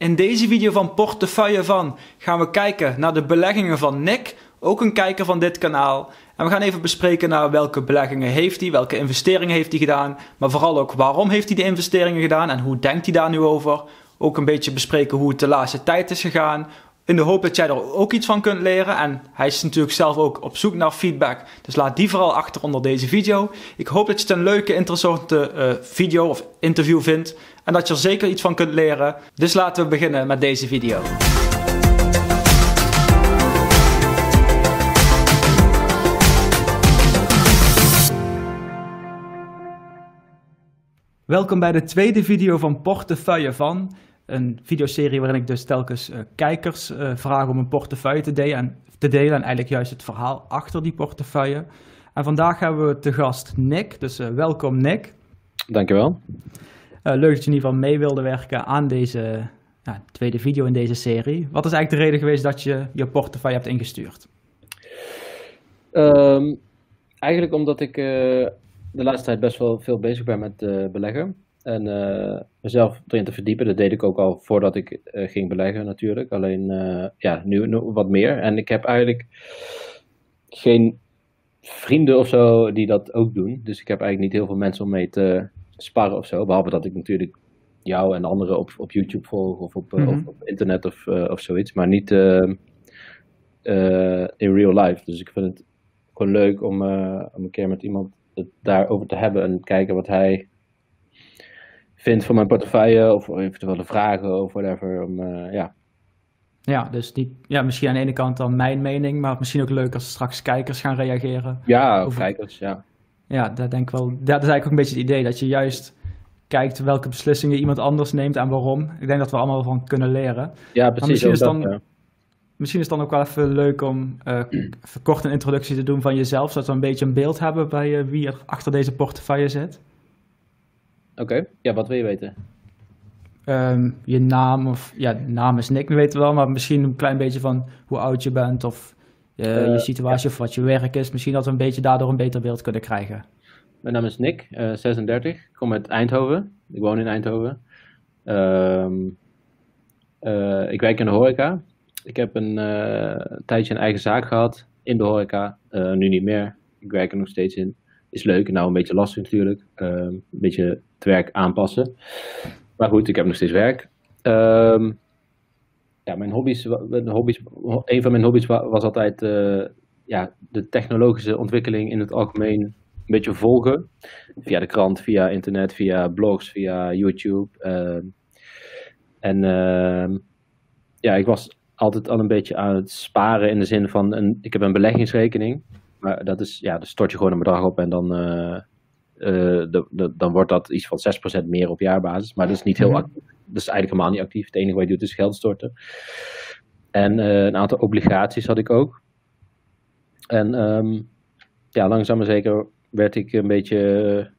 In deze video van Portefeuille van gaan we kijken naar de beleggingen van Nick, ook een kijker van dit kanaal. En we gaan even bespreken naar welke beleggingen heeft hij, welke investeringen heeft hij gedaan, maar vooral ook waarom heeft hij die investeringen gedaan en hoe denkt hij daar nu over. Ook een beetje bespreken hoe het de laatste tijd is gegaan, in de hoop dat jij er ook iets van kunt leren. En hij is natuurlijk zelf ook op zoek naar feedback. Dus laat die vooral achter onder deze video. Ik hoop dat je het een leuke, interessante uh, video of interview vindt. En dat je er zeker iets van kunt leren. Dus laten we beginnen met deze video. Welkom bij de tweede video van Portefeuille van. Een videoserie waarin ik dus telkens uh, kijkers uh, vraag om een portefeuille te delen, en, te delen. En eigenlijk juist het verhaal achter die portefeuille. En vandaag hebben we te gast Nick. Dus uh, welkom Nick. Dankjewel. Leuk dat je in ieder geval mee wilde werken aan deze tweede video in deze serie. Wat is eigenlijk de reden geweest dat je je portefeuille hebt ingestuurd? Um, eigenlijk omdat ik de laatste tijd best wel veel bezig ben met beleggen. En mezelf erin te verdiepen, dat deed ik ook al voordat ik ging beleggen natuurlijk. Alleen ja, nu, nu, wat meer. En ik heb eigenlijk geen vrienden of zo die dat ook doen. Dus ik heb eigenlijk niet heel veel mensen om mee te sparren of zo. Behalve dat ik natuurlijk jou en anderen op, op YouTube volg of op, mm -hmm. of op internet of, of zoiets. Maar niet in real life. Dus ik vind het gewoon leuk om, om een keer met iemand het daarover te hebben en kijken wat hij vindt van mijn portefeuille of eventuele vragen of whatever. Om, uh, ja. ja, dus niet, ja, misschien aan de ene kant dan mijn mening, maar misschien ook leuk als straks kijkers gaan reageren. Ja, over... kijkers, ja. Ja, dat denk ik wel. Dat is eigenlijk ook een beetje het idee dat je juist kijkt welke beslissingen iemand anders neemt en waarom. Ik denk dat we allemaal van kunnen leren. Ja, precies. Misschien is, dat, dan, ja. misschien is het dan ook wel even leuk om uh, een introductie te doen van jezelf, zodat we een beetje een beeld hebben bij uh, wie er achter deze portefeuille zit. Oké, okay. ja, wat wil je weten? Um, je naam of ja, naam is Nick, we weten wel, maar misschien een klein beetje van hoe oud je bent of uh, uh, je situatie ja. of wat je werk is. Misschien dat we een beetje daardoor een beter beeld kunnen krijgen. Mijn naam is Nick, uh, 36. Ik kom uit Eindhoven. Ik woon in Eindhoven. Um, ik werk in de horeca. Ik heb een tijdje een eigen zaak gehad in de horeca. nu niet meer. Ik werk er nog steeds in is leuk. Nou, een beetje lastig natuurlijk. Uh, een beetje het werk aanpassen. Maar goed, ik heb nog steeds werk. Um, ja, mijn hobby's, hobby's, een van mijn hobby's was altijd uh, ja, de technologische ontwikkeling in het algemeen een beetje volgen. Via de krant, via internet, via blogs, via YouTube. Uh, en uh, ja, ik was altijd al een beetje aan het sparen in de zin van, een, ik heb een beleggingsrekening. Maar dat is, ja, dan stort je gewoon een bedrag op en dan, de, de, dan wordt dat iets van 6% meer op jaarbasis. Maar dat is niet heel actief. Dat is eigenlijk helemaal niet actief. Het enige wat je doet is geld storten. En uh, een aantal obligaties had ik ook. En um, ja, langzaam maar zeker werd ik een beetje.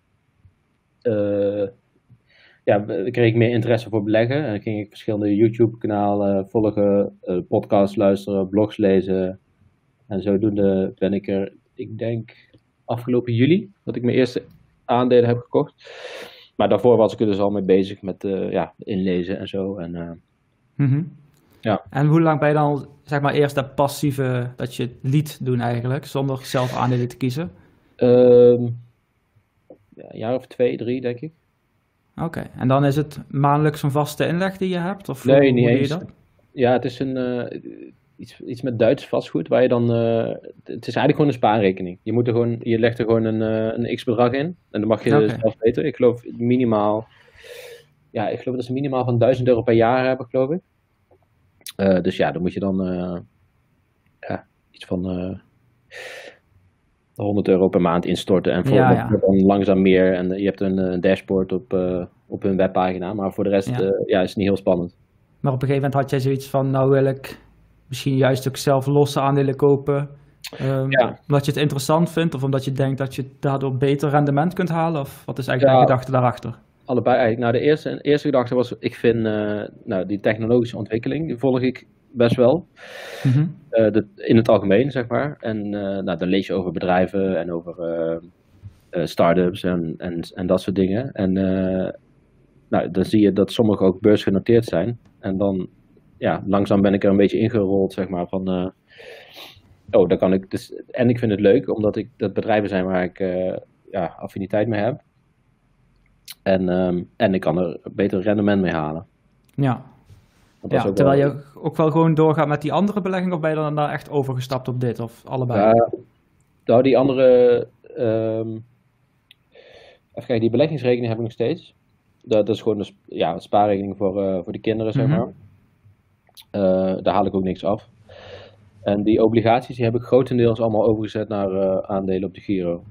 ja, kreeg ik meer interesse voor beleggen. En ging ik verschillende YouTube-kanalen volgen, podcasts luisteren, blogs lezen. En zodoende ben ik er, ik denk afgelopen juli, dat ik mijn eerste aandelen heb gekocht. Maar daarvoor was ik er dus al mee bezig met uh, ja, inlezen en zo. En, mm -hmm. ja. en hoe lang ben je dan, zeg maar, eerst dat passieve, dat je het liet doen eigenlijk, zonder zelf aandelen te kiezen? Um, ja, een jaar of twee, drie, denk ik. Oké, okay. en dan is het maandelijks een vaste inleg die je hebt? Of nee, hoe niet je eens. dat? Ja, het is een, uh, iets, iets met Duits vastgoed, waar je dan, uh, het is eigenlijk gewoon een spaarrekening. Je, moet er gewoon, je legt er gewoon een, uh, een x-bedrag in, en dan mag je okay. zelf weten. Ik geloof minimaal, ja, ik geloof dat ze minimaal van 1000 euro per jaar hebben, geloof ik. Uh, dus ja, dan moet je dan, ja, iets van 100 euro per maand instorten. En voor ja, ja. dan langzaam meer, en je hebt een, een dashboard op, op hun webpagina, maar voor de rest ja. ja, is het niet heel spannend. Maar op een gegeven moment had jij zoiets van, nou wil ik misschien juist ook zelf losse aandelen kopen. Um, ja. Omdat je het interessant vindt of omdat je denkt dat je daardoor beter rendement kunt halen? Of wat is eigenlijk ja, de gedachte daarachter? Allebei eigenlijk. Nou, de eerste, de eerste gedachte was, ik vind uh, nou, die technologische ontwikkeling, die volg ik best wel. Mm -hmm. uh, de, in het algemeen, zeg maar. En uh, nou, dan lees je over bedrijven en over start-ups en, en, en dat soort dingen. En nou, dan zie je dat sommige ook beursgenoteerd zijn. En dan, ja, langzaam ben ik er een beetje ingerold, zeg maar, van, eh, oh, daar kan ik, dus, en ik vind het leuk, omdat ik, dat bedrijven zijn waar ik, eh, ja, affiniteit mee heb. En, ehm, en ik kan er beter rendement mee halen. Ja, ja terwijl wel- je ook wel gewoon doorgaat met die andere belegging, of ben je dan daar echt overgestapt op dit, of allebei? Ja, nou, die andere. ehm, even kijken, die beleggingsrekening heb ik nog steeds. Dat, dat is gewoon een, ja, een spaarrekening voor, eh, voor de kinderen, zeg Mhm. maar. Daar haal ik ook niks af. En die obligaties die heb ik grotendeels allemaal overgezet naar eh, aandelen op de Giro.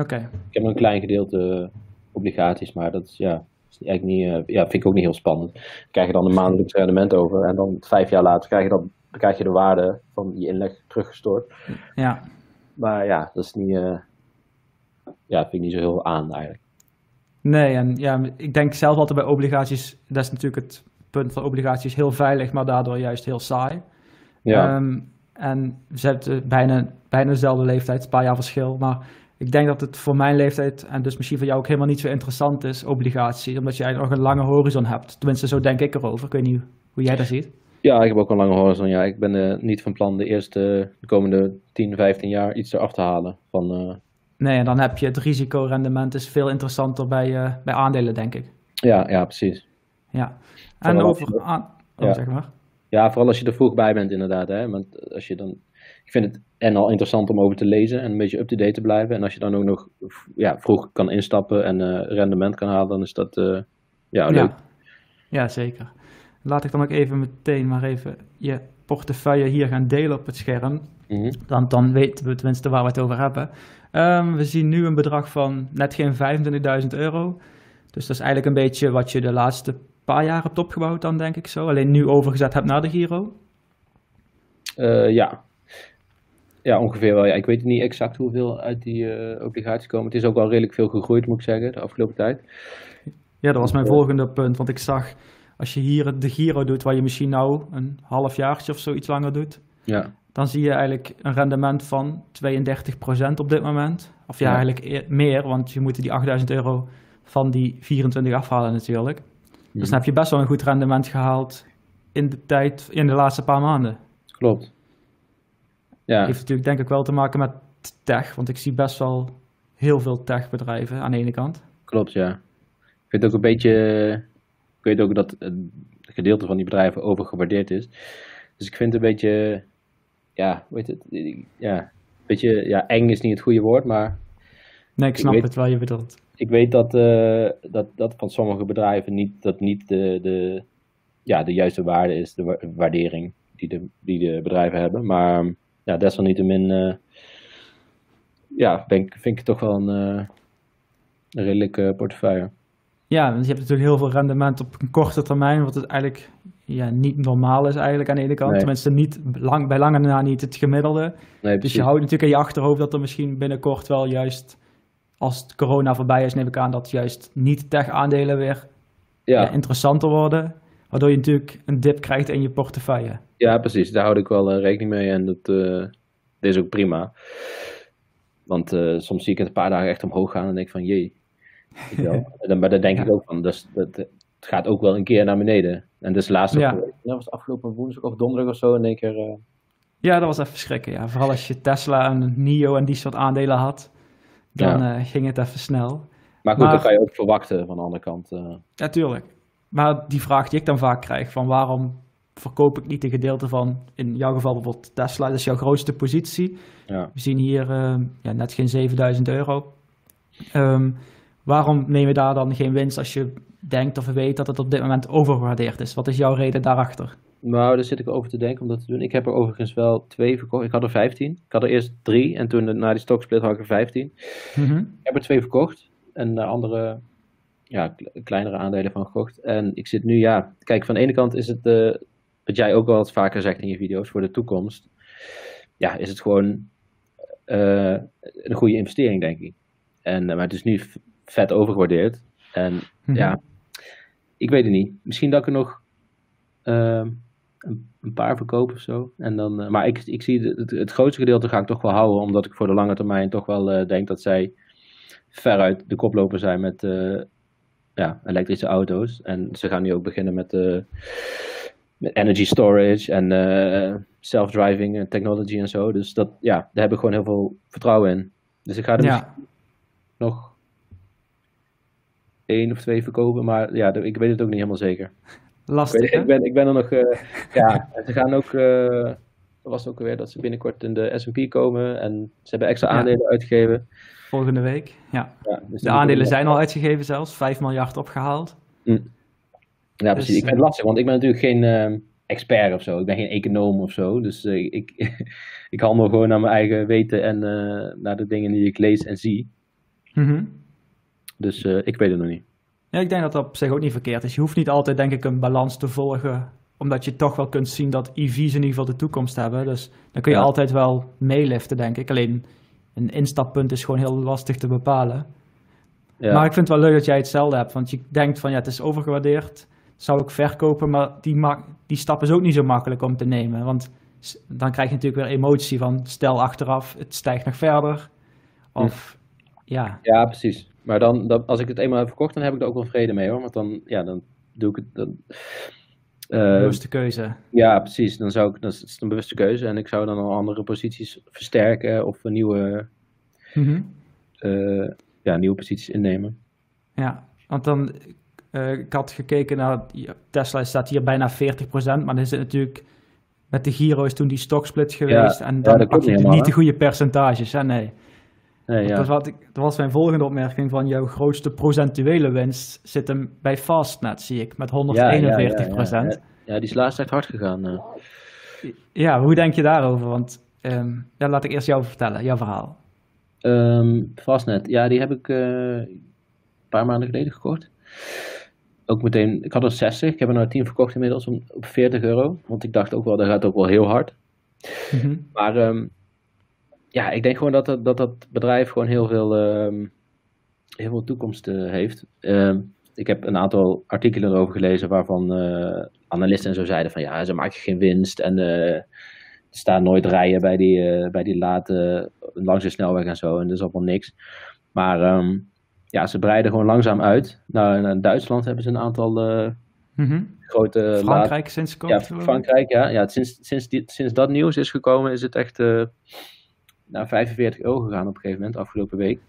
Oké, Ik heb nog een klein gedeelte obligaties, maar dat is, ja, is eigenlijk niet, eh, ja, vind ik ook niet heel spannend. Dan krijg je dan een maandelijks rendement over en dan vijf jaar later krijg je, dan, krijg je de waarde van die inleg teruggestort. ja. Maar ja, dat is niet, eh, ja, vind ik niet zo heel aan eigenlijk. Nee, en ja, ik denk zelf altijd bij obligaties, dat is natuurlijk het punt van obligaties, heel veilig, maar daardoor juist heel saai. Ja, Ehm, en we zitten bijna, bijna dezelfde leeftijd, een paar jaar verschil. Maar ik denk dat het voor mijn leeftijd, en dus misschien voor jou ook helemaal niet zo interessant is, obligatie. Omdat je eigenlijk nog een lange horizon hebt. Tenminste, zo denk ik erover. Ik weet niet hoe jij dat ziet. ja, ik heb ook een lange horizon. Ja, ik ben eh, niet van plan de eerste, de komende 10, 15 jaar iets eraf te halen. Van, eh, Nee, en dan heb je het risicorendement is veel interessanter bij, eh, bij aandelen, denk ik. ja, ja, precies. Ja. En over aan... Oh, Ja. zeg maar. Ja, vooral als je er vroeg bij bent inderdaad. Hè? Want als je dan, ik vind het en al interessant om over te lezen en een beetje up-to-date te blijven. En als je dan ook nog ja, vroeg kan instappen en eh, rendement kan halen, dan is dat eh, ja, leuk. Ja. ja, zeker. Laat ik dan ook even meteen maar even je portefeuille hier gaan delen op het scherm. Mhm. Dan, dan weten we tenminste waar we het over hebben. Ehm, we zien nu een bedrag van net geen 25.000 euro. Dus dat is eigenlijk een beetje wat je de laatste paar jaar hebt opgebouwd dan, denk ik zo. Alleen nu overgezet hebt naar de Giro. Eh, ja. Ja, ongeveer wel. Ja, ik weet niet exact hoeveel uit die eh, obligaties komen. Het is ook wel redelijk veel gegroeid, moet ik zeggen, de afgelopen tijd. Ja, dat was mijn Ja. volgende punt. Want ik zag, als je hier de Giro doet, waar je misschien nou een halfjaartje of zo iets langer doet. Ja, Dan zie je eigenlijk een rendement van 32% op dit moment. Of ja, Ja. eigenlijk e- meer, want je moet die 8000 euro van die 24 afhalen natuurlijk. Dus dan heb je best wel een goed rendement gehaald in de tijd, in de laatste paar maanden. klopt. Ja, Heeft natuurlijk denk ik wel te maken met tech, want ik zie best wel heel veel techbedrijven aan de ene kant. klopt, ja. Ik vind het ook een beetje... Ik weet ook dat een gedeelte van die bedrijven overgewaardeerd is. Dus ik vind het een beetje... Ja, weet het? Ja, een beetje... Ja, eng is niet het goede woord, maar... Nee, ik Ik snap weet- het wel, je bedoelt. Ik weet dat, eh, dat, dat van sommige bedrijven niet, dat niet de, de, ja, de juiste waarde is, de wa- waardering die de, die de bedrijven hebben. Maar ja, desalniettemin eh, ja, ben ik, vind ik toch wel een, eh, een redelijke portefeuille. Ja, want je hebt natuurlijk heel veel rendement op een korte termijn, wat het eigenlijk ja, niet normaal is eigenlijk aan de ene kant. Nee. Tenminste, niet, lang, bij lange na niet het gemiddelde. Nee, Dus je houdt natuurlijk in je achterhoofd dat er misschien binnenkort wel juist, als het corona voorbij is, neem ik aan dat juist niet-tech-aandelen weer ja, ja, interessanter worden. Waardoor je natuurlijk een dip krijgt in je portefeuille. ja, precies. Daar houd ik wel eh, rekening mee en dat, eh, dat is ook prima. Want eh, soms zie ik het een paar dagen echt omhoog gaan en denk ik van jee. Maar dan denk Ja. ik ook van, dus, dat, het gaat ook wel een keer naar beneden. En dus laatst Ja. dat was afgelopen woensdag of donderdag of zo in één keer. Ja, dat was even schrikken. Ja. Vooral als je Tesla en NIO en die soort aandelen had, dan eh, ging het even snel. maar goed, Maar- dat kan je ook verwachten van de andere kant. eh. Ja, tuurlijk. Maar die vraag die ik dan vaak krijg, van waarom verkoop ik niet een gedeelte van, in jouw geval bijvoorbeeld Tesla, dat is jouw grootste positie. ja. We zien hier eh, ja, net geen 7000 euro. Ehm, waarom neem je daar dan geen winst als je denkt of weet dat het op dit moment overgewaardeerd is? Wat is jouw reden daarachter? Nou, daar zit ik over te denken om dat te doen. Ik heb er overigens wel twee verkocht. Ik had er 15. Ik had er eerst drie en toen eh, na die stocksplit had ik er 15. Mhm. Ik heb er twee verkocht en de andere ja, kle- kleinere aandelen van gekocht. En ik zit nu, ja, kijk, van de ene kant is het, eh, wat jij ook wel wat vaker zegt in je video's, voor de toekomst, ja, is het gewoon eh, een goede investering, denk ik. En, eh, maar het is nu vet overgewaardeerd. En Mhm. ja, ik weet het niet. Misschien dat ik er nog ehm, een, paar verkoop of zo. En dan, eh, maar ik, ik zie het, grootste gedeelte ga ik toch wel houden, omdat ik voor de lange termijn toch wel eh, denk dat zij veruit de koploper zijn met, eh, ja, elektrische auto's. En ze gaan nu ook beginnen met, met energy storage en self-driving technology en zo. Dus dat, ja, daar heb ik gewoon heel veel vertrouwen in. Dus ik ga er Ja. nog één of twee verkopen, maar ja, ik weet het ook niet helemaal zeker. Ik, Lastig, ik, ben, ik ben er nog, eh, ja, en ze gaan ook, eh er was ook alweer dat ze binnenkort in de S&P komen en ze hebben extra Ja. aandelen uitgegeven. Volgende week. Ja. Ja, dus De aandelen zijn al uitgegeven zelfs. 5 miljard opgehaald. Ja, precies. Dus, ik vind het lastig, want ik ben natuurlijk geen eh, expert of zo. Ik ben geen econoom of zo. Dus eh, ik, ik handel gewoon naar mijn eigen weten en eh, naar de dingen die ik lees en zie. Mhm. Dus eh, ik weet het nog niet. Ja, ik denk dat dat op zich ook niet verkeerd is. Je hoeft niet altijd, denk ik, een balans te volgen. Omdat je toch wel kunt zien dat EV's in ieder geval de toekomst hebben. Dus dan kun je Ja. altijd wel meeliften, denk ik. Alleen een instappunt is gewoon heel lastig te bepalen. Ja, Maar ik vind het wel leuk dat jij hetzelfde hebt. Want je denkt van ja, het is overgewaardeerd. Zou ik verkopen, maar die, ma- die stap is ook niet zo makkelijk om te nemen. Want dan krijg je natuurlijk weer emotie van stel achteraf, het stijgt nog verder. Of ja, ja precies. Maar dan, dan, als ik het eenmaal heb verkocht, dan heb ik er ook wel vrede mee hoor. Want dan, ja, dan doe ik het. Dan, eh, bewuste keuze. ja, precies. Dan zou ik, dat is een bewuste keuze. En ik zou dan al andere posities versterken of een nieuwe, Mhm. eh, ja, nieuwe posities innemen. Ja, want dan, eh, ik had gekeken naar, ja, Tesla staat hier bijna 40%, maar dan is het natuurlijk, met de Giro is toen die stocksplit geweest. en ja, dan dat pak je niet niet de goede percentages, hè? nee. Nee, ja. Dat, was ik, dat was mijn volgende opmerking van jouw grootste procentuele winst zit hem bij Fastnet, zie ik, met 141%. Ja, Ja, ja, ja. Ja, die is laatst echt hard gegaan. eh. hoe denk je daarover? Want ehm, ja, laat ik eerst jou vertellen, jouw verhaal. Ehm, Fastnet, ja, die heb ik eh, een paar maanden geleden gekocht. Ook meteen, ik had er 60, ik heb er nou 10 verkocht inmiddels om, op 40 euro. Want ik dacht ook wel, dat gaat ook wel heel hard. Mhm. Maar ehm, ja, ik denk gewoon dat dat, dat, dat bedrijf gewoon heel veel, ehm, heel veel toekomst eh, heeft. Ehm, ik heb een aantal artikelen erover gelezen waarvan eh, analisten en zo zeiden van ja, ze maken geen winst en eh, er staan nooit rijen bij die, eh, bij die late, langs de snelweg en zo en dat is allemaal niks. Maar ehm, ja, ze breiden gewoon langzaam uit. Nou, in Duitsland hebben ze een aantal eh, Mhm. grote Frankrijk sinds kort. ja. Frankrijk, ja. ja sinds, sinds, die, sinds dat nieuws is gekomen, is het echt eh, naar 45 euro gegaan op een gegeven moment, afgelopen week.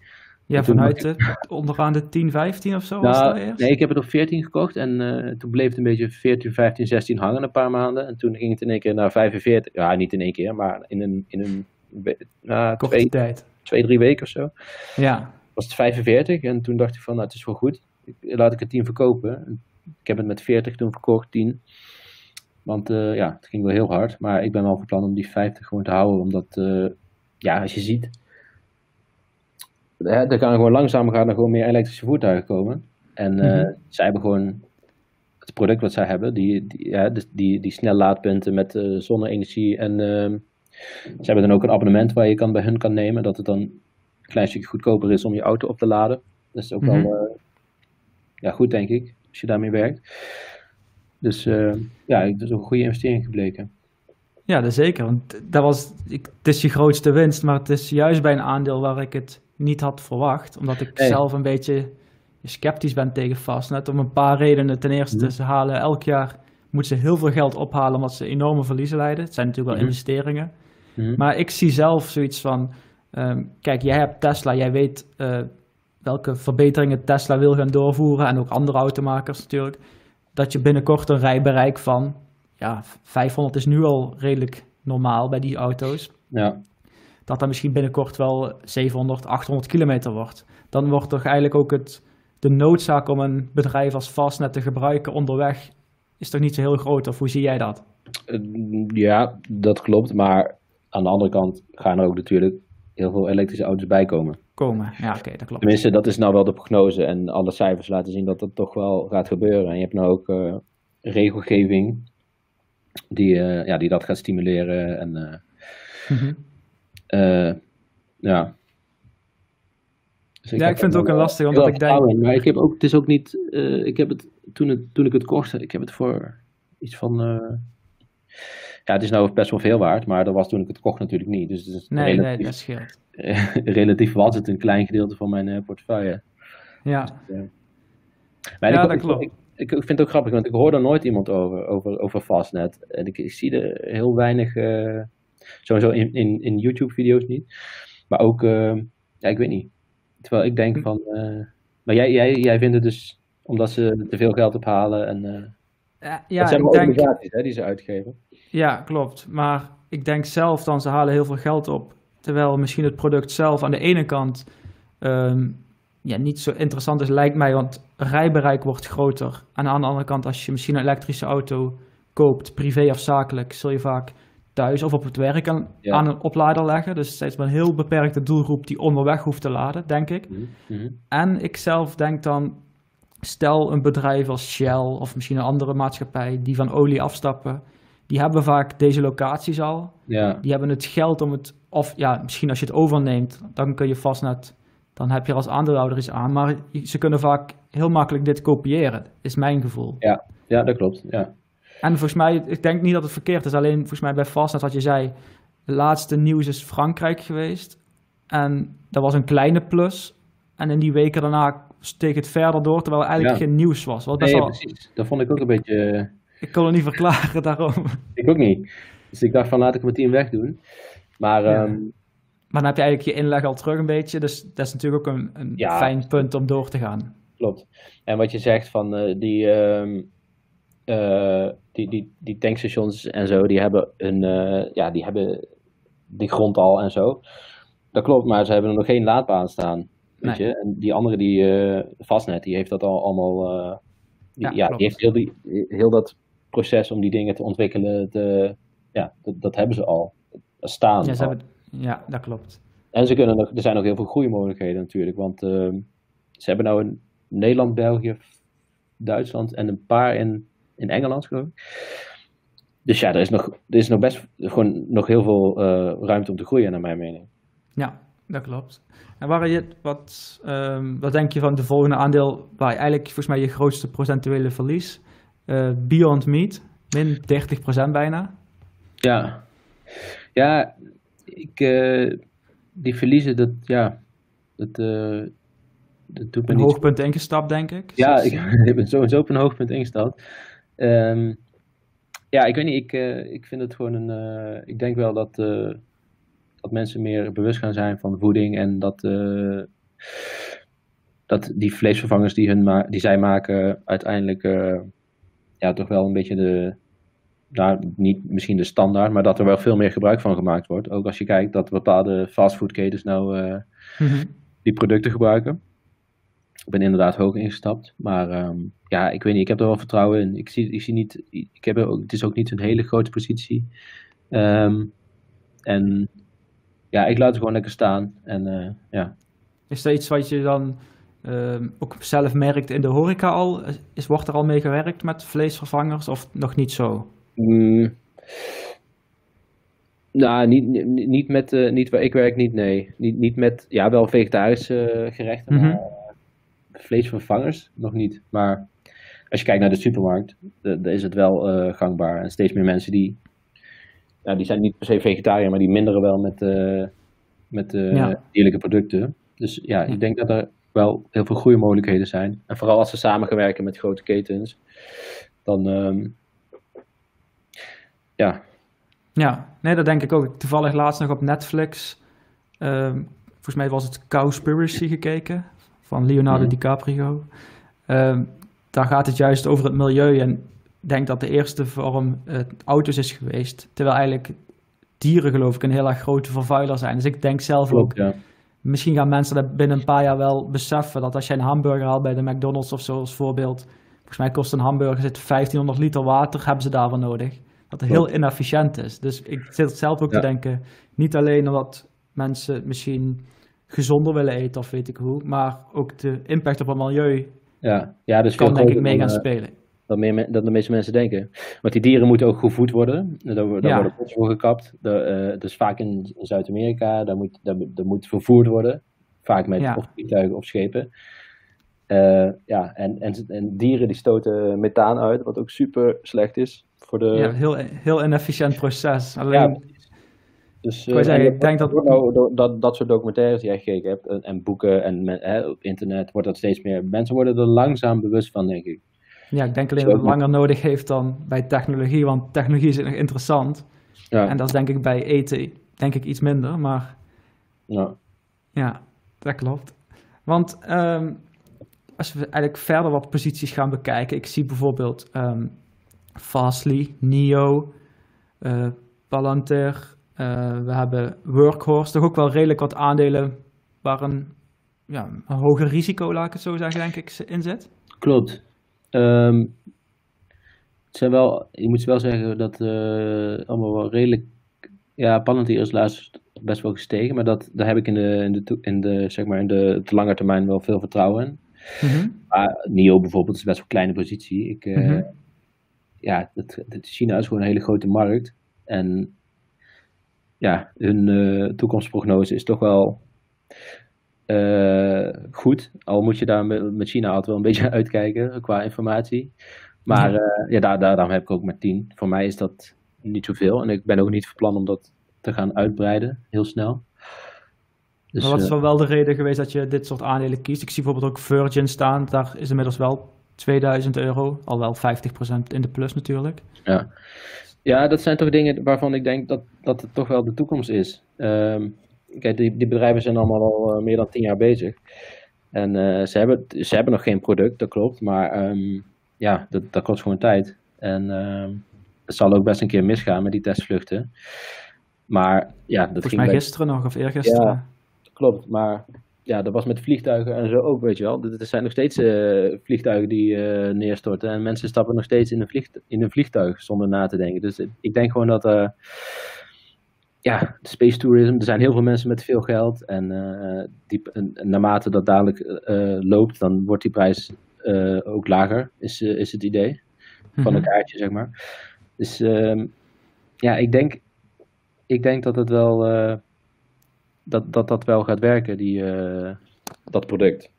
Ja, vanuit had de, onderaan de 10, 15 of zo was dat Nou, eerst? nee, ik heb het op 14 gekocht en eh, toen bleef het een beetje 14, 15, 16 hangen een paar maanden. En toen ging het in één keer naar 45. Ja, niet in één keer, maar in een, in een na Korte twee, tijd. twee, drie weken of zo. Ja, Was het 45 en toen dacht ik van, nou, het is wel goed. Ik, laat ik het 10 verkopen. Ik heb het met 40 toen verkocht, 10. Want eh, ja, het ging wel heel hard. Maar ik ben wel van plan om die 50 gewoon te houden. Omdat, eh, ja, als je ziet, hè, er gaan gewoon langzaam gaan er gewoon meer elektrische voertuigen komen. En eh, Mhm. zij hebben gewoon het product wat zij hebben, die, die, ja, dus die, die snel laadpunten met eh, zonne-energie. En ehm, ze hebben dan ook een abonnement waar je kan, bij hun kan nemen. Dat het dan een klein stukje goedkoper is om je auto op te laden. Dat is ook Mhm. wel eh, ja, goed, denk ik, als je daarmee werkt. Dus ja, het is ook een goede investering gebleken. Ja dat zeker. Want dat was, ik, het is je grootste winst, maar het is juist bij een aandeel waar ik het niet had verwacht. Omdat ik zelf een beetje sceptisch ben tegen Fastnet. Om een paar redenen. Ten eerste, Mhm. ze halen elk jaar, moeten ze heel veel geld ophalen omdat ze enorme verliezen leiden. Het zijn natuurlijk wel Mhm. investeringen. Mhm. Maar ik zie zelf zoiets van, ehm, kijk, jij hebt Tesla, jij weet eh, welke verbeteringen Tesla wil gaan doorvoeren en ook andere automakers natuurlijk. Dat je binnenkort een rijbereik van, ja, 500 is nu al redelijk normaal bij die auto's. Ja, Dat dat misschien binnenkort wel 700, 800 kilometer wordt. Dan wordt toch eigenlijk ook het, de noodzaak om een bedrijf als Fastnet te gebruiken onderweg, is toch niet zo heel groot? Of hoe zie jij dat? Ja, dat klopt. Maar aan de andere kant gaan er ook natuurlijk heel veel elektrische auto's bij komen. Komen. Ja, oké, dat klopt. Tenminste, dat is nou wel de prognose. En alle cijfers laten zien dat dat toch wel gaat gebeuren. En je hebt nou ook eh, regelgeving die, eh, ja, die dat gaat stimuleren. En eh, Mhm. eh, ja. Dus Ja, ik vind het ook een lastig, omdat ik denk-. Maar ik heb ook, het is ook niet, ik heb het, toen, het, toen ik het kocht, ik heb het voor iets van, ja, het is nou best wel veel waard, maar dat was toen ik het kocht natuurlijk niet. Dus het is Nee, nee, relatief, dat scheelt. relatief was het een klein gedeelte van mijn portefeuille. Ja. Ja. Maar Ja, ik, dat ik- klopt. Ik, ik, vind het ook grappig, want ik hoor er nooit iemand over, over, over Fastnet. En ik, ik zie er heel weinig, eh, sowieso in, in, in YouTube-video's niet. Maar ook, eh, ja, ik weet niet. Terwijl ik denk Hm. van, eh, maar jij, jij, jij vindt het dus omdat ze te veel geld ophalen en... Ja, ja dat zijn ik maar denk, organisaties hè, die ze uitgeven. ja, klopt. Maar ik denk zelf dan, ze halen heel veel geld op. Terwijl misschien het product zelf aan de ene kant ehm, ja, niet zo interessant is, lijkt mij. Want rijbereik wordt groter. En aan de andere kant, als je misschien een elektrische auto koopt, privé of zakelijk, zul je vaak thuis of op het werk aan, Ja. aan een oplader leggen. Dus steeds maar een heel beperkte doelgroep die onderweg hoeft te laden, denk ik. Mhm, mhm. En ik zelf denk dan, stel een bedrijf als Shell of misschien een andere maatschappij die van olie afstappen, die hebben vaak deze locaties al. Ja, Die hebben het geld om het, of ja, misschien als je het overneemt, dan kun je vastnet, dan heb je als aandeelhouder iets aan. Maar ze kunnen vaak heel makkelijk dit kopiëren, is mijn gevoel. ja, dat klopt. Ja. En volgens mij, ik denk niet dat het verkeerd is. Alleen volgens mij bij Fastnet, wat je zei, de laatste nieuws is Frankrijk geweest. En dat was een kleine plus. En in die weken daarna steeg het verder door, terwijl er eigenlijk Ja. geen nieuws was. Wat Nee, precies. Dat vond ik ook een beetje... ik kon het niet verklaren daarom. Ik ook niet. Dus ik dacht van laat ik mijn team wegdoen. Maar Ja. ehm, Maar dan heb je eigenlijk je inleg al terug een beetje. Dus dat is natuurlijk ook een, een Ja. fijn punt om door te gaan. klopt. En wat je zegt van eh, die, ehm, eh, die, die, die tankstations en zo, die hebben, een, eh, ja, die hebben die grond al en zo. Dat klopt, maar ze hebben er nog geen laadbaan staan. Weet Nee. je? En die andere, die Fastnet, die heeft dat al allemaal. die, Ja, die heeft heel, die, heel dat proces om die dingen te ontwikkelen. Te, ja, dat, dat hebben ze al staan. Ja, ze al. hebben, ja, dat klopt. En ze kunnen nog, er zijn nog heel veel groeimogelijkheden natuurlijk. Want ehm, ze hebben nou in Nederland, België, Duitsland en een paar in, in Engeland geloof ik. Dus ja, er is nog, er is nog best gewoon nog heel veel eh, ruimte om te groeien naar mijn mening. Ja, dat klopt. En waar je, wat, ehm, wat denk je van de volgende aandeel, waar je eigenlijk volgens mij je grootste procentuele verlies? Eh, Beyond Meat, min 30% bijna. Ja, ja ik, eh, die verliezen, dat, ja, dat, eh, dat doet me Een niet hoogpunt ingestapt, denk ik. Ja, ik, ik ben sowieso op een hoogpunt ingestapt. Ehm, ja, ik weet niet, ik, eh, ik vind het gewoon een. ik denk wel dat, dat mensen meer bewust gaan zijn van voeding en dat, dat die vleesvervangers die, hun ma die zij maken uiteindelijk ja, toch wel een beetje de. Nou, niet misschien de standaard, maar dat er wel veel meer gebruik van gemaakt wordt. Ook als je kijkt dat bepaalde fastfoodketens nou eh, Mhm. die producten gebruiken. Ik ben inderdaad hoog ingestapt, maar ehm, ja, ik weet niet, ik heb er wel vertrouwen in. Ik zie, ik zie niet, ik heb er ook, het is ook niet een hele grote positie. Ehm, en ja, ik laat het gewoon lekker staan. En eh, ja, Is dat iets wat je dan ehm, ook zelf merkt in de horeca al? Is, wordt er al mee gewerkt met vleesvervangers of nog niet zo? Mm, nou, niet, niet, met, eh, niet waar ik werk, niet, nee. Niet, niet met, ja, wel vegetarische eh, gerechten, Mhm. maar eh, vleesvervangers nog niet. Maar als je kijkt naar de supermarkt, da- dan is het wel gangbaar. En steeds meer mensen die, ja, die zijn niet per se vegetariër, maar die minderen wel met, met Ja. dierlijke producten. Dus ja, ik denk dat er wel heel veel groeimogelijkheden zijn. En vooral als ze samen gaan werken met grote ketens, dan, ehm, ja, Ja, nee, dat denk ik ook. Toevallig laatst nog op Netflix. ehm, volgens mij was het Cowspiracy gekeken van Leonardo Mhm. DiCaprio. Ehm, daar gaat het juist over het milieu en ik denk dat de eerste vorm eh, auto's is geweest. Terwijl eigenlijk dieren geloof ik een heel erg grote vervuiler zijn. Dus ik denk zelf ook, ja. misschien gaan mensen dat binnen een paar jaar wel beseffen. Dat als je een hamburger haalt bij de McDonald's of zo als voorbeeld. Volgens mij kost een hamburger zit 1500 liter water, hebben ze daarvoor nodig. Dat het heel inefficiënt is. Dus ik zit zelf ook Ja. te denken, niet alleen omdat mensen misschien gezonder willen eten of weet ik hoe, maar ook de impact op het milieu Ja, ja dus kan denk ik mee gaan eh, spelen. dan, meer me- dan de meeste mensen denken. Want die dieren moeten ook gevoed worden. Daar, wo- daar Ja. worden potten voor gekapt. Daar, eh, dus vaak in Zuid-Amerika, daar moet, daar, daar moet vervoerd worden. Vaak met Ja. of vliegtuigen of schepen. Eh, ja, en, en, en dieren die stoten methaan uit, wat ook super slecht is voor de... Ja, heel, heel inefficiënt proces. Alleen, Ja, Dus, Ik zeggen, ik denk dat- nou door dat, dat soort documentaires die jij gekeken hebt, en, en boeken en hè, op internet, wordt dat steeds meer. Mensen worden er langzaam bewust van, denk ik. Ja, ik denk alleen Zo dat het langer nodig heeft dan bij technologie, want technologie is nog interessant. Ja, En dat is denk ik bij eten denk ik iets minder, maar ja. ja, dat klopt. Want ehm, als we eigenlijk verder wat posities gaan bekijken, ik zie bijvoorbeeld ehm, Fastly, Nio, eh Palantir, eh, we hebben Workhorse, toch ook wel redelijk wat aandelen waar een, ja, een hoger risico, laat ik het zo zeggen, denk ik, in zit. Klopt. Ehm, het zijn wel, je moet wel zeggen dat eh allemaal wel redelijk. Ja, Palantir is laatst best wel gestegen, maar dat, daar heb ik in de, in de, in de, zeg maar in de, de lange termijn wel veel vertrouwen in. Maar NIO bijvoorbeeld is best wel een kleine positie. Ik, Mhm. Ja, het, het- China is gewoon een hele grote markt. En ja, hun eh, toekomstprognose is toch wel eh, goed. Al moet je daar met, met China altijd wel een beetje uitkijken qua informatie. Maar Ja. ja, ja daar, daar, daarom heb ik ook maar 10. Voor mij is dat niet zoveel. En ik ben ook niet van plan om dat te gaan uitbreiden, heel snel. Dus, maar wat is eh, dan wel de reden geweest dat je dit soort aandelen kiest? Ik zie bijvoorbeeld ook Virgin staan, daar is inmiddels wel 2000 euro, al wel 50% in de plus natuurlijk. Ja. ja, dat zijn toch dingen waarvan ik denk dat, dat het toch wel de toekomst is. Ehm, kijk, die, die bedrijven zijn allemaal al eh, meer dan tien jaar bezig. En eh, ze, hebben, ze hebben nog geen product, dat klopt. Maar ehm, ja, dat, dat kost gewoon tijd. En ehm, het zal ook best een keer misgaan met die testvluchten. Maar ja, dat Volgens ging mij bij- gisteren nog of eergisteren. Klopt, maar ja, dat was met vliegtuigen en zo ook, weet je wel. Er zijn nog steeds eh, vliegtuigen die eh, neerstorten en mensen stappen nog steeds in een, vliegt in een vliegtuig zonder na te denken. Dus ik denk gewoon dat, eh, ja, space tourism, er zijn heel veel mensen met veel geld en, eh, die, en, naarmate dat dadelijk eh, loopt, dan wordt die prijs eh, ook lager, is, eh, is het idee van een Mhm. kaartje, zeg maar. Dus ehm, ja, ik denk, ik denk dat het wel, eh, dat, dat dat wel gaat werken, die, eh, dat product.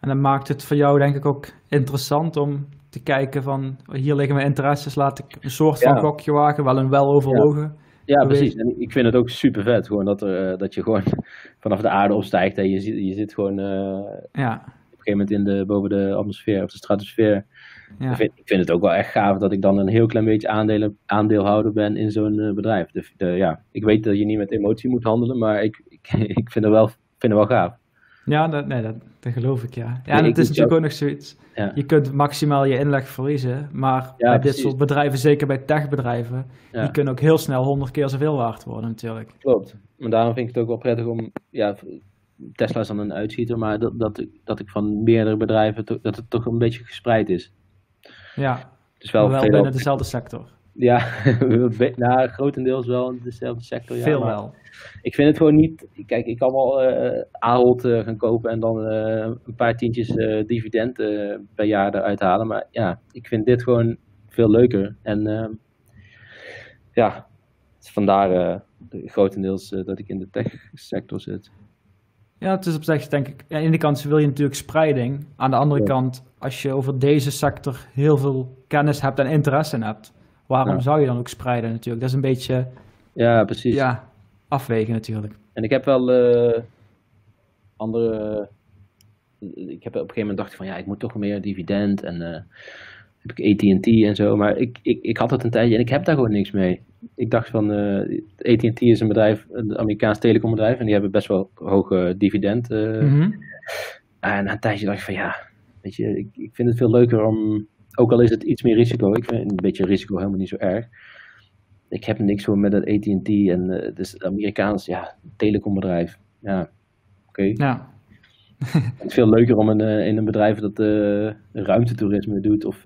En dan maakt het voor jou denk ik ook interessant om te kijken van, hier liggen mijn interesses, laat ik een soort van Ja. gokje wagen, wel een weloverwogen. Ja, Beweeg- precies. En ik vind het ook super vet, gewoon dat, er, eh, dat je gewoon vanaf de aarde opstijgt en je, zit- je zit gewoon eh, Ja, op een gegeven moment in de, boven de atmosfeer of de stratosfeer. ja. Ik, vind, ik vind het ook wel echt gaaf dat ik dan een heel klein beetje aandelen, aandeelhouder ben in zo'n bedrijf. De, de, ja, ik weet dat je niet met emotie moet handelen, maar ik, ik, vind, het wel, vind het wel gaaf. Ja, dat, nee, dat, dat geloof ik, ja. Ja, en het is natuurlijk ook nog zoiets. Ja. Je kunt maximaal je inleg verliezen, maar Ja, bij dit soort bedrijven, zeker bij techbedrijven, Ja. die kunnen ook heel snel honderd keer zoveel waard worden natuurlijk. Klopt. Maar daarom vind ik het ook wel prettig om, ja, Tesla is dan een uitschieter, maar dat, dat, ik- dat ik van meerdere bedrijven, to- dat het toch een beetje gespreid is. Ja, Het is wel, wel binnen dezelfde sector. Ja, nou, grotendeels wel in dezelfde sector. Ja, Veel wel. Ik vind het gewoon niet. Kijk, ik kan wel eh Ahold eh, gaan kopen en dan eh, een paar tientjes dividend per jaar eruit halen. Maar ja, ik vind dit gewoon veel leuker. En ehm, ja, vandaar grotendeels dat ik in de tech-sector zit. Ja, het is op zich denk ik, aan de ene kant wil je natuurlijk spreiding. Aan de andere Ja. kant, als je over deze sector heel veel kennis hebt en interesse in hebt, waarom Ja. zou je dan ook spreiden natuurlijk? Dat is een beetje, Ja, precies. ja, afwegen natuurlijk. En ik heb wel eh, andere. Ik heb op een gegeven moment dacht ik van ja, ik moet toch meer dividend en eh, heb ik AT&T en zo. Maar ik, ik, ik had het een tijdje en ik heb daar gewoon niks mee. Ik dacht van eh AT&T is een bedrijf, een Amerikaans telecombedrijf en die hebben best wel hoge dividend. Mhm. En na een tijdje dacht ik van ja, weet je, ik, ik vind het veel leuker om, ook al is het iets meer risico, ik vind een beetje risico helemaal niet zo erg. Ik heb niks voor met dat AT&T en het is een Amerikaans, ja, telecombedrijf. Ja, oké. Ja, Het is veel leuker om een, eh, in een bedrijf dat eh, ruimtetoerisme doet of,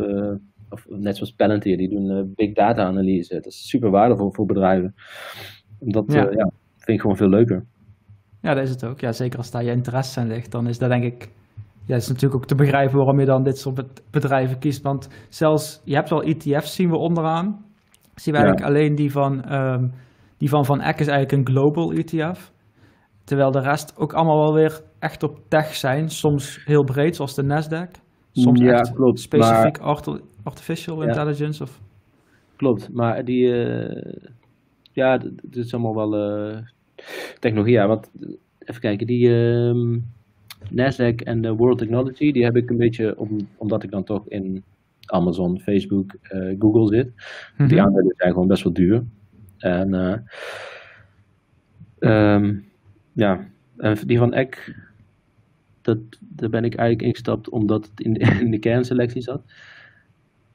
of net zoals Palantir, die doen big data analyse. Dat is super waardevol voor bedrijven. Dat ja, vind ik gewoon veel leuker. ja, dat is het ook. Ja, zeker als daar je interesse in ligt, dan is dat denk ik, ja, het is natuurlijk ook te begrijpen waarom je dan dit soort bed- bedrijven kiest. Want zelfs, je hebt wel ETF's zien we onderaan. Zien we Ja. eigenlijk alleen die van, ehm, die van Van Eck is eigenlijk een global ETF. Terwijl de rest ook allemaal wel weer echt op tech zijn. Soms heel breed, zoals de Nasdaq. Soms Ja, echt klopt, specifiek arti- artificial Ja. intelligence. Of, Klopt, maar die, eh, ja, het is allemaal wel uh, technologie. Ja, want even kijken, die uh, Nasdaq en de World Technology, die heb ik een beetje, om, omdat ik dan toch in Amazon, Facebook, uh, Google zit. Die mhm. aandelen zijn gewoon best wel duur. En um, ja, en die van Eck, dat, daar ben ik eigenlijk ingestapt omdat het in, in de kernselectie zat.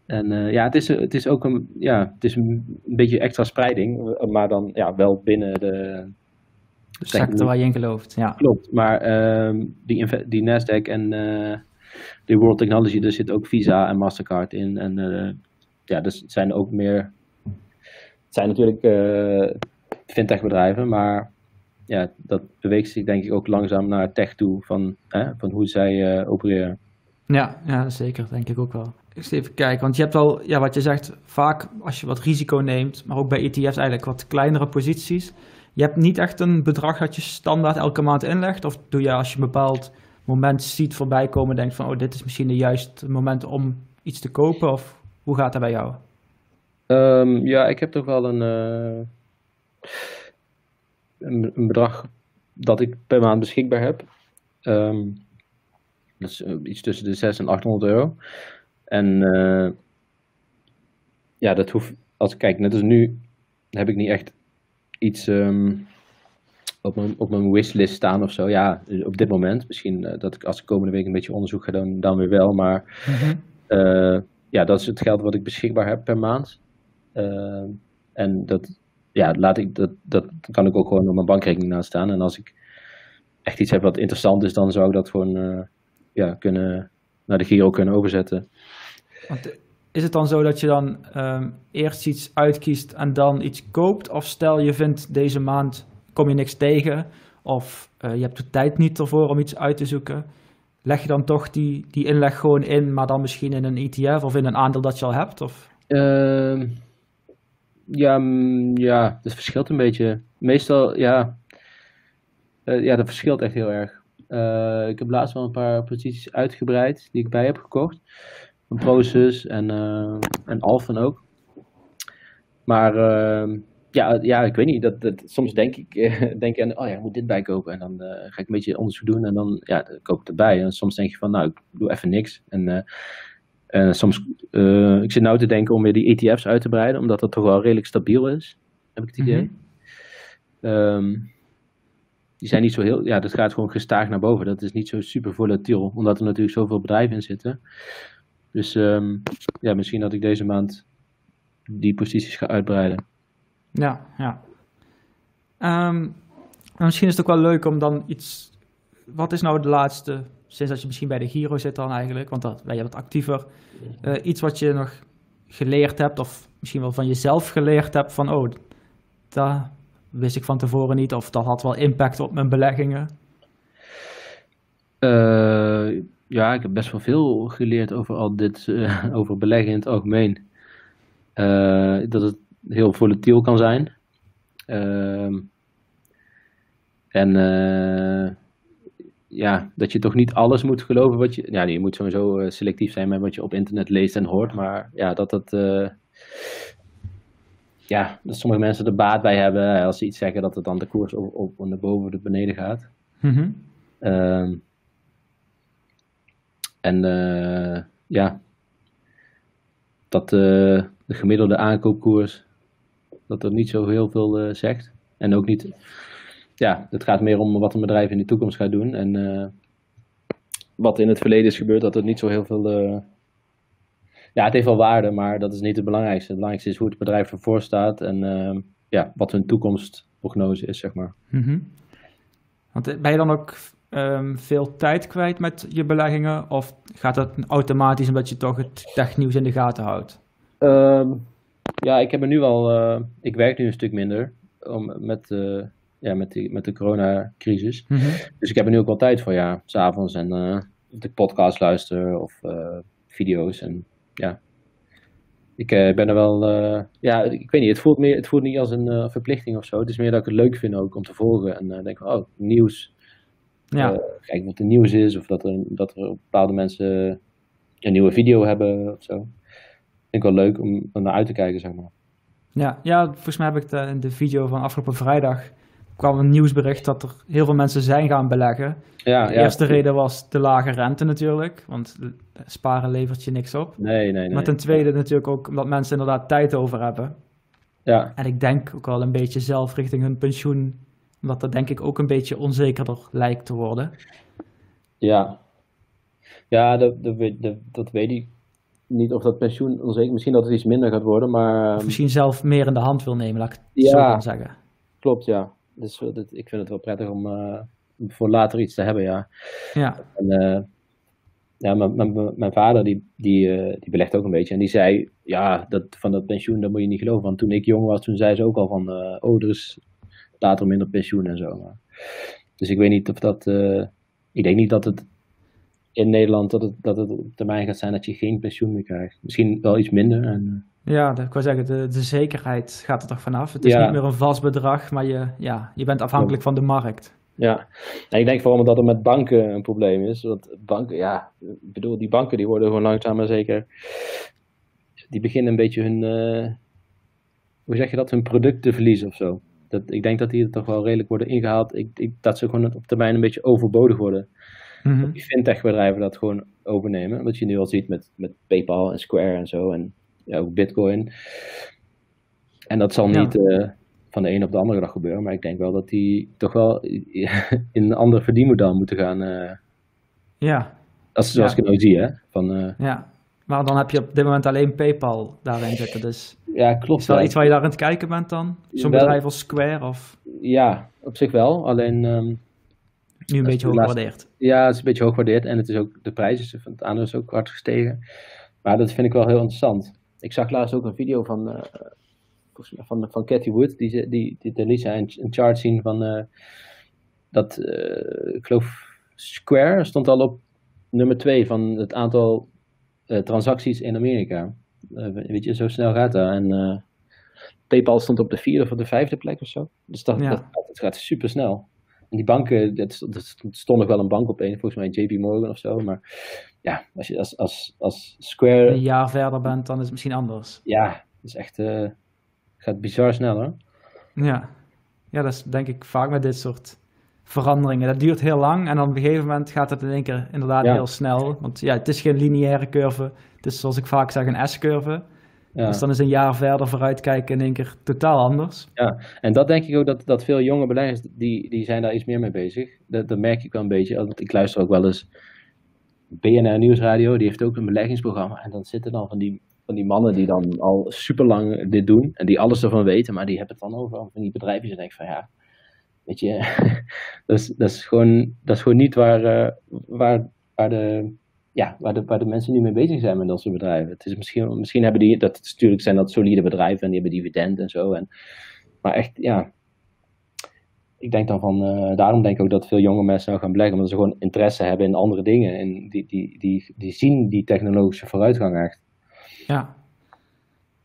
En uh, ja, het is, het is ook een, ja, het is een, beetje extra spreiding, maar dan ja, wel binnen de, de sector waar je in gelooft. Ja. Klopt, maar uh, die, die Nasdaq en uh, die World Technology, daar zit ook Visa en Mastercard in. En uh, ja, dus het zijn ook meer, het zijn natuurlijk fintech bedrijven, maar ja, dat beweegt zich denk ik ook langzaam naar tech toe van, hè, van hoe zij opereren. Ja, ja, zeker, denk ik ook wel. Ik even kijken, want je hebt al, ja, wat je zegt, vaak als je wat risico neemt, maar ook bij ETF's eigenlijk wat kleinere posities. Je hebt niet echt een bedrag dat je standaard elke maand inlegt? Of doe je als je een bepaald moment ziet voorbij komen, denkt van, oh, dit is misschien de juiste moment om iets te kopen? Of hoe gaat dat bij jou? Um, ja, ik heb toch wel een, uh, een, een, bedrag dat ik per maand beschikbaar heb. Um, dat is uh, iets tussen de 600 en 800 euro. En uh, ja, dat hoeft, als ik kijk, net als nu, heb ik niet echt iets um, op, mijn, op mijn wishlist staan of zo. Ja, op dit moment. Misschien uh, dat ik als ik komende week een beetje onderzoek ga doen, dan weer wel. Maar mm uh, ja, dat is het geld wat ik beschikbaar heb per maand. Uh, en dat, ja, laat ik, dat, dat kan ik ook gewoon op mijn bankrekening naast staan. En als ik echt iets heb wat interessant is, dan zou ik dat gewoon ja, kunnen, naar de Giro kunnen overzetten. Want is het dan zo dat je dan um, eerst iets uitkiest en dan iets koopt? Of stel je vindt deze maand kom je niks tegen of uh, je hebt de tijd niet ervoor om iets uit te zoeken. Leg je dan toch die, die inleg gewoon in, maar dan misschien in een ETF of in een aandeel dat je al hebt? Of? Uh, ja, ja, dat verschilt een beetje. Meestal, ja, uh, ja, dat verschilt echt heel erg. Uh, ik heb laatst wel een paar posities uitgebreid die ik bij heb gekocht. Een Proces en, uh, en Alphen ook. Maar uh, ja, ja, ik weet niet. Dat, dat, soms denk ik, denk ik aan, oh ja, ik moet dit bijkopen. En dan ga ik een beetje onderzoek doen en dan ja, dan koop ik erbij. En soms denk je van, nou, ik doe even niks. En soms, ik zit nou te denken om weer die ETF's uit te breiden, omdat dat toch wel redelijk stabiel is, heb ik het idee. Mm -hmm die zijn niet zo heel, ja, dat gaat gewoon gestaag naar boven. Dat is niet zo super volatiel, omdat er natuurlijk zoveel bedrijven in zitten. Dus um, ja, misschien dat ik deze maand die posities ga uitbreiden. Ja, ja. Um, misschien is het ook wel leuk om dan iets. Wat is nou de laatste, sinds dat je misschien bij de Giro zit dan eigenlijk, want dat, ben je wat actiever. Uh, iets wat je nog geleerd hebt, of misschien wel van jezelf geleerd hebt, van oh, daar wist ik van tevoren niet of dat had wel impact op mijn beleggingen? Uh, ja, ik heb best wel veel geleerd over al dit, uh, over beleggen in het algemeen. Uh, dat het heel volatiel kan zijn. Ehm, en ja, dat je toch niet alles moet geloven wat je. Ja, je moet sowieso selectief zijn met wat je op internet leest en hoort. Maar ja, dat dat ja, dat sommige mensen er baat bij hebben als ze iets zeggen dat het dan de koers op, op naar boven of beneden gaat. Ehm, en uh, ja, dat uh, de gemiddelde aankoopkoers, dat er niet zo heel veel uh, zegt. En ook niet, ja, het gaat meer om wat een bedrijf in de toekomst gaat doen. En wat in het verleden is gebeurd, dat er niet zo heel veel ja, het heeft wel waarde, maar dat is niet het belangrijkste. Het belangrijkste is hoe het bedrijf ervoor staat en ja, wat hun toekomstprognose is, zeg maar. Mm Want ben je dan ook um, veel tijd kwijt met je beleggingen? Of gaat dat automatisch omdat je toch het technieuws in de gaten houdt? Um, ja, ik heb er nu al, uh, ik werk nu een stuk minder om, met, uh, ja, met, die, met de coronacrisis. Mm -hmm. Dus ik heb er nu ook wel tijd voor, ja, s'avonds en uh, de podcast luisteren of video's en ja, ik uh, ben er wel, uh, ja, ik weet niet, het voelt, meer, het voelt niet als een uh, verplichting of zo. Het is meer dat ik het leuk vind ook om te volgen en denk van, oh, nieuws. Ja. kijk wat er nieuws is of dat er, dat er bepaalde mensen een nieuwe video hebben of zo. Vind ik wel leuk om, om naar uit te kijken, zeg maar. Ja, ja, volgens mij heb ik de, in de video van afgelopen vrijdag kwam een nieuwsbericht dat er heel veel mensen zijn gaan beleggen. Ja, De ja. eerste reden was de lage rente natuurlijk, want sparen levert je niks op. Nee, nee, nee. Maar ten tweede natuurlijk ook omdat mensen inderdaad tijd over hebben. Ja, En ik denk ook wel een beetje zelf richting hun pensioen, omdat dat denk ik ook een beetje onzekerder lijkt te worden. ja. Ja, dat, dat, weet, dat, dat weet ik niet of dat pensioen onzeker. Misschien dat het iets minder gaat worden, maar Of ehm, misschien zelf meer in de hand wil nemen, laat ik het Ja. zo gaan zeggen. klopt, ja. Dus eh, dat, ik vind het wel prettig om eh, om voor later iets te hebben, ja. Ja, En, eh, ja, mijn, mijn, mijn vader die, die, die belegt ook een beetje. En die zei, ja, dat, van dat pensioen, dat moet je niet geloven. Want toen ik jong was, toen zei ze ook al van, oh, er is later minder pensioen en zo. Maar, dus ik weet niet of dat, eh, ik denk niet dat het in Nederland, dat het, dat het op termijn gaat zijn dat je geen pensioen meer krijgt. Misschien wel iets minder. En, ja de, ik wou zeggen, de, de zekerheid gaat er toch vanaf. Het is Ja. niet meer een vast bedrag, maar je, ja, je bent afhankelijk van de markt. Ja, en ik denk vooral omdat er met banken een probleem is. Want banken, ja, ik bedoel, die banken die worden gewoon langzaam maar zeker. Die beginnen een beetje hun, eh, hoe zeg je dat, hun product te verliezen of zo. Dat, ik denk dat die er toch wel redelijk worden ingehaald. Ik, ik, dat ze gewoon op termijn een beetje overbodig worden. Mhm. Die fintech-bedrijven dat gewoon overnemen. Wat je nu al ziet met, met PayPal en Square en zo. En ja, ook Bitcoin. En dat zal Ja. niet eh, van de een op de andere dag gebeuren. Maar ik denk wel dat die toch wel in een ander verdienmodel moeten gaan. eh, Ja, als, zoals Ja. ik het nou zie, hè. Van, eh, ja. Maar dan heb je op dit moment alleen PayPal daarin zitten. Dus ja, klopt. is wel ja. iets waar je daar aan het kijken bent dan? Zo'n bedrijf als Square of Ja, op zich wel. Alleen, ehm, nu een beetje hoog helaas- gewaardeerd. ja, het is een beetje hoog gewaardeerd. En het is ook, de prijs is van het aandeel is ook hard gestegen. Maar dat vind ik wel heel interessant. Ik zag laatst ook een video van, mij van, van Cathy Wood. Die, die, die, die liet zij een, een chart zien van eh, dat, eh, ik geloof, Square stond al op nummer 2 van het aantal transacties in Amerika. Eh, weet je, zo snel gaat dat. En eh, PayPal stond op de vierde of de vijfde plek of zo. Dus dat, Ja. dat, dat gaat super snel. En die banken, dat, dat stond nog wel een bank op één, volgens mij JP Morgan of zo. Maar ja, als je als, als, als Square Een jaar verder bent, dan is het misschien anders. ja, dat is echt, eh gaat bizar snel hoor. Ja. ja, dat is denk ik vaak met dit soort veranderingen. Dat duurt heel lang en dan op een gegeven moment gaat het in één keer inderdaad Ja. heel snel. Want ja, het is geen lineaire curve. Het is zoals ik vaak zeg een S-curve. Ja. Dus dan is een jaar verder vooruitkijken in één keer totaal anders. En dat denk ik ook dat, dat veel jonge beleggers, die, die zijn daar iets meer mee bezig. Dat, dat merk ik wel een beetje. Want ik luister ook wel eens BNR Nieuwsradio, die heeft ook een beleggingsprogramma. En dan zitten dan van die, van die mannen die dan al super lang dit doen. En die alles ervan weten, maar die hebben het dan over van die bedrijven. En denk ik van ja, weet je, dat, is, dat, is gewoon, dat is gewoon niet waar, eh, waar, waar de ja, waar de, waar de mensen nu mee bezig zijn met dat soort bedrijven. Het is misschien, misschien hebben die, dat natuurlijk zijn dat solide bedrijven en die hebben dividend en zo. En, maar echt, ja, ik denk dan van, eh, daarom denk ik ook dat veel jonge mensen nou gaan beleggen, omdat ze gewoon interesse hebben in andere dingen. En die, die, die, die zien die technologische vooruitgang echt. Ja,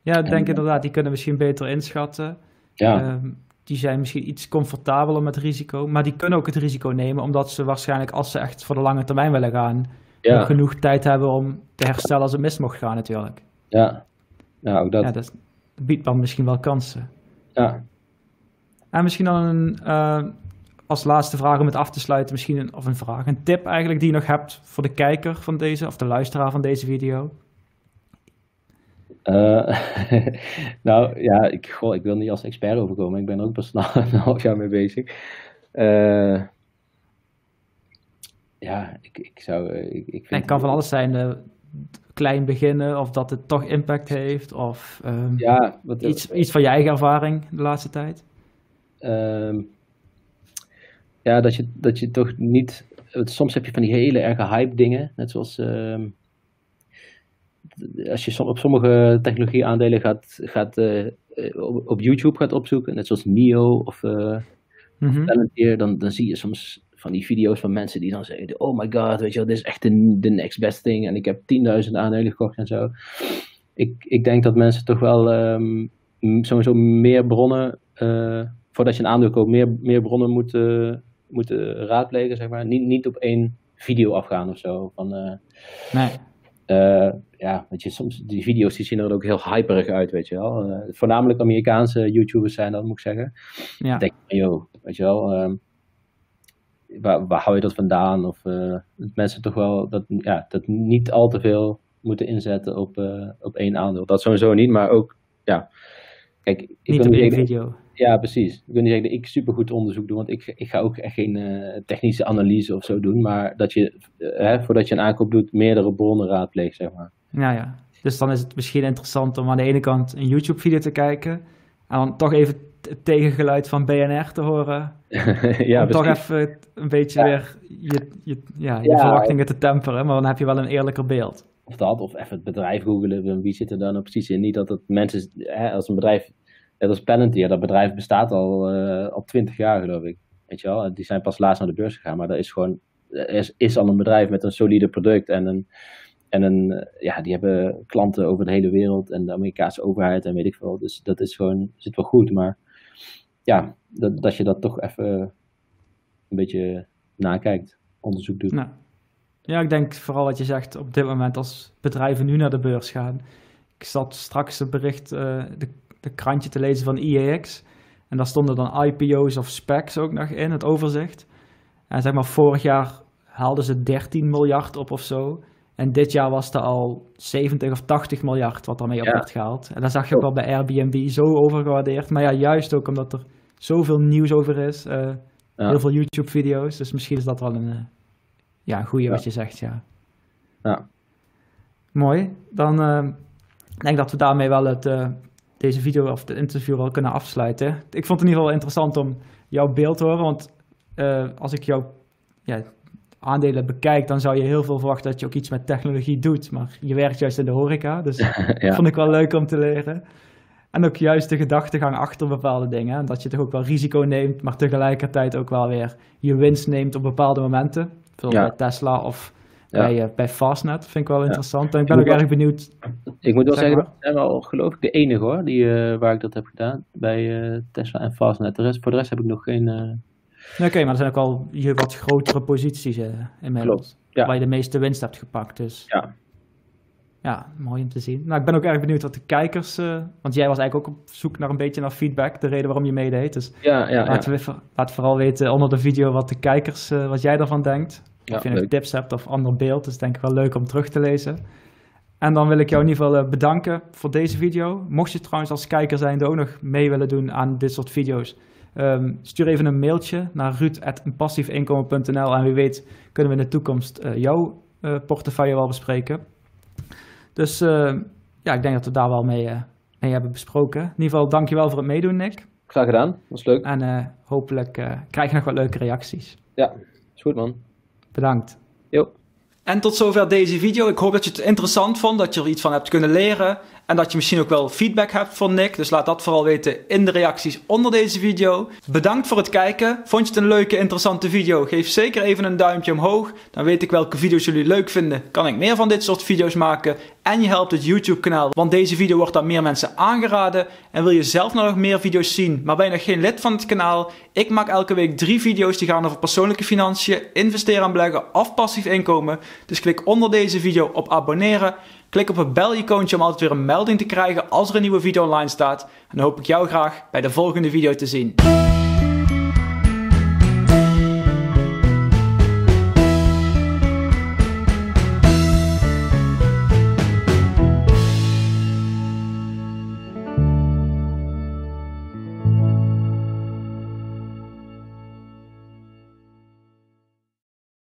ja ik denk En- inderdaad, die kunnen misschien beter inschatten. Ja, Ehm, die zijn misschien iets comfortabeler met risico, maar die kunnen ook het risico nemen, omdat ze waarschijnlijk, als ze echt voor de lange termijn willen gaan, nog ja, genoeg tijd hebben om te herstellen als het mis mocht gaan natuurlijk. ja. Ja, ook dat. Ja, dat biedt dan misschien wel kansen. Ja. En misschien dan een, eh, als laatste vraag om het af te sluiten, misschien een, of een vraag, een tip eigenlijk die je nog hebt voor de kijker van deze, of de luisteraar van deze video. Eh, nou ja, ik, goh, ik wil niet als expert overkomen. Ik ben er ook pas na een half jaar mee bezig. Eh, ja, ik, ik zou. eh, Ik, ik En vind het kan van alles zijn, klein beginnen, of dat het toch impact heeft, of ehm, Ja, wat, iets, iets van je eigen ervaring de laatste tijd. ehm, ja, dat je, dat je toch niet. Soms heb je van die hele erge hype dingen. Net zoals. ehm, als je op sommige technologie aandelen gaat, gaat eh, eh, op, YouTube gaat opzoeken, net zoals NIO of. Palantir, dan, dan zie je soms van die video's van mensen die dan zeggen, oh my god, weet je wel, dit is echt de, de next best thing en ik heb 10.000 aandelen gekocht en zo. Ik, ik denk dat mensen toch wel ehm, sowieso meer bronnen, voordat je een aandeel koopt, meer, meer bronnen moeten, moeten raadplegen, zeg maar. Niet, niet op één video afgaan of zo. Van, Nee. Uh, ja, weet je, soms die video's die zien er ook heel hyperig uit, weet je wel. Uh, voornamelijk Amerikaanse YouTubers zijn dat, moet ik zeggen. Ja. denk je, joh, weet je wel, um, waar, waar hou je dat vandaan? Of uh, mensen toch wel dat, ja, dat niet al te veel moeten inzetten op, op één aandeel. Dat sowieso niet, maar ook, ja, kijk. Ik niet op één video. Ja, precies. Ik wil niet zeggen dat ik supergoed onderzoek doe, want ik, ik ga ook echt geen uh, technische analyse of zo doen. Maar dat je, uh, hè, voordat je een aankoop doet, meerdere bronnen raadpleegt, zeg maar. Ja, ja. Dus dan is het misschien interessant om aan de ene kant een YouTube-video te kijken. En dan toch even het tegengeluid van BNR te horen. ja, om toch even een beetje weer je, je, ja, je verwachtingen te temperen. Maar dan heb je wel een eerlijker beeld. Of dat, of even het bedrijf googelen. Wie zit er dan nou precies in? Niet dat het mensen, hè, als een bedrijf dat is Palantir, dat bedrijf bestaat al, uh, al 20 jaar geloof ik. Weet je wel, die zijn pas laatst naar de beurs gegaan, maar dat is gewoon, is, is al een bedrijf met een solide product en een, en een, eh, ja, die hebben klanten over de hele wereld en de Amerikaanse overheid en weet ik veel. Dus dat is gewoon, zit wel goed, maar ja, dat, dat je dat toch even een beetje nakijkt, onderzoek doet. Nou, ja, ik denk vooral wat je zegt op dit moment als bedrijven nu naar de beurs gaan. Ik zat straks het bericht, de de krantje te lezen van IEX. En daar stonden dan IPO's of specs ook nog in, het overzicht. En zeg maar, vorig jaar haalden ze 13 miljard op of zo. En dit jaar was er al 70 of 80 miljard wat ermee op werd gehaald. En dat zag je ook wel bij Airbnb zo overgewaardeerd. Maar ja, juist ook omdat er zoveel nieuws over is. Uh, Heel veel YouTube-video's. Dus misschien is dat wel een, uh, ja, goede ja. wat je zegt, ja. Ja. Mooi. Dan uh, denk ik dat we daarmee wel het deze video of het interview wel kunnen afsluiten. Ik vond het in ieder geval interessant om jouw beeld te horen, want uh, als ik jouw ja, aandelen bekijk, dan zou je heel veel verwachten dat je ook iets met technologie doet, maar je werkt juist in de horeca, dus ja. vond ik wel leuk om te leren. En ook juist de gedachtegang achter bepaalde dingen. Dat je toch ook wel risico neemt, maar tegelijkertijd ook wel weer je winst neemt op bepaalde momenten. Zoals ja. bij Tesla of bij, uh, bij Fastnet. Vind ik wel interessant. En ik ben ook erg benieuwd. Ik moet wel zeggen, dat zijn wel geloof ik de enige hoor, die, uh, waar ik dat heb gedaan. Bij uh, Tesla en Fastnet. De rest, voor de rest heb ik nog geen... Oké, okay, maar er zijn ook al hier wat grotere posities inmiddels. Ja. Waar je de meeste winst hebt gepakt. Dus. Ja. Ja, mooi om te zien. Nou, ik ben ook erg benieuwd wat de kijkers... want jij was eigenlijk ook op zoek naar een beetje naar feedback. De reden waarom je meedeed. Dus ja, ja, laat, ja. We, laat vooral weten onder de video wat de kijkers... wat jij daarvan denkt. Ja, of je nog tips hebt of ander beeld. Dus denk ik wel leuk om terug te lezen. En dan wil ik jou in ieder geval bedanken voor deze video. Mocht je trouwens als kijker zijn ook nog mee willen doen aan dit soort video's. Um, stuur even een mailtje naar ruud.passiefeinkomen.nl en wie weet kunnen we in de toekomst uh, jouw uh, portefeuille wel bespreken. Dus uh, ja, ik denk dat we daar wel mee, mee hebben besproken. In ieder geval dankjewel voor het meedoen Nick. Graag gedaan, was leuk. En hopelijk krijg je nog wat leuke reacties. Ja, is goed man. Bedankt. Jo. En tot zover deze video. Ik hoop dat je het interessant vond, dat je er iets van hebt kunnen leren. En dat je misschien ook wel feedback hebt van Nick. Dus laat dat vooral weten in de reacties onder deze video. Bedankt voor het kijken. Vond je het een leuke, interessante video? Geef zeker even een duimpje omhoog. Dan weet ik welke video's jullie leuk vinden. Kan ik meer van dit soort video's maken. En je helpt het YouTube kanaal. Want deze video wordt aan meer mensen aangeraden. En wil je zelf nog meer video's zien, maar ben je nog geen lid van het kanaal? Ik maak elke week drie video's die gaan over persoonlijke financiën, investeren en beleggen of passief inkomen. Dus klik onder deze video op abonneren. Klik op het bel-icoontje om altijd weer een melding te krijgen als er een nieuwe video online staat. En dan hoop ik jou graag bij de volgende video te zien.